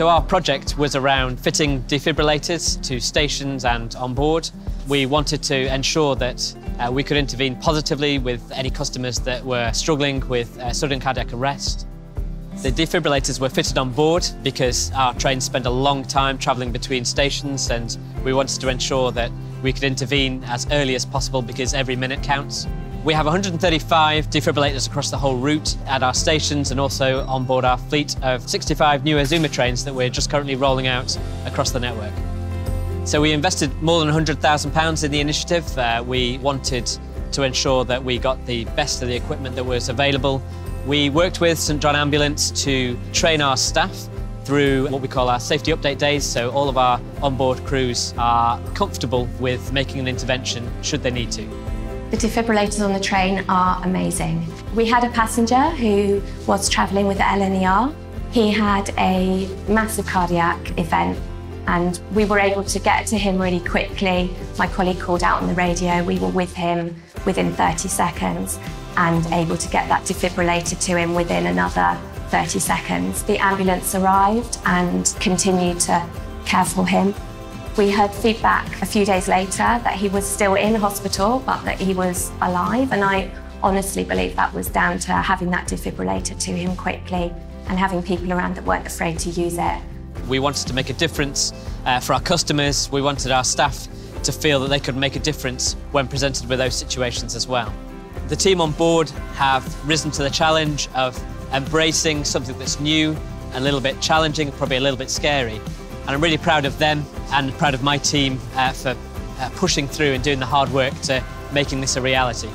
So our project was around fitting defibrillators to stations and on board. We wanted to ensure that uh, we could intervene positively with any customers that were struggling with uh, sudden cardiac arrest. The defibrillators were fitted on board because our trains spend a long time travelling between stations and we wanted to ensure that we could intervene as early as possible because every minute counts. We have 135 defibrillators across the whole route at our stations and also on board our fleet of 65 new Azuma trains that we're just currently rolling out across the network. So we invested more than £100,000 in the initiative. Uh, we wanted to ensure that we got the best of the equipment that was available. We worked with St John Ambulance to train our staff through what we call our safety update days. So all of our onboard crews are comfortable with making an intervention should they need to. The defibrillators on the train are amazing. We had a passenger who was travelling with LNER. He had a massive cardiac event and we were able to get to him really quickly. My colleague called out on the radio. We were with him within 30 seconds and able to get that defibrillator to him within another 30 seconds. The ambulance arrived and continued to care for him. We heard feedback a few days later that he was still in hospital, but that he was alive. And I honestly believe that was down to having that defibrillator to him quickly and having people around that weren't afraid to use it. We wanted to make a difference uh, for our customers. We wanted our staff to feel that they could make a difference when presented with those situations as well. The team on board have risen to the challenge of embracing something that's new, a little bit challenging, probably a little bit scary, and I'm really proud of them and proud of my team uh, for uh, pushing through and doing the hard work to making this a reality.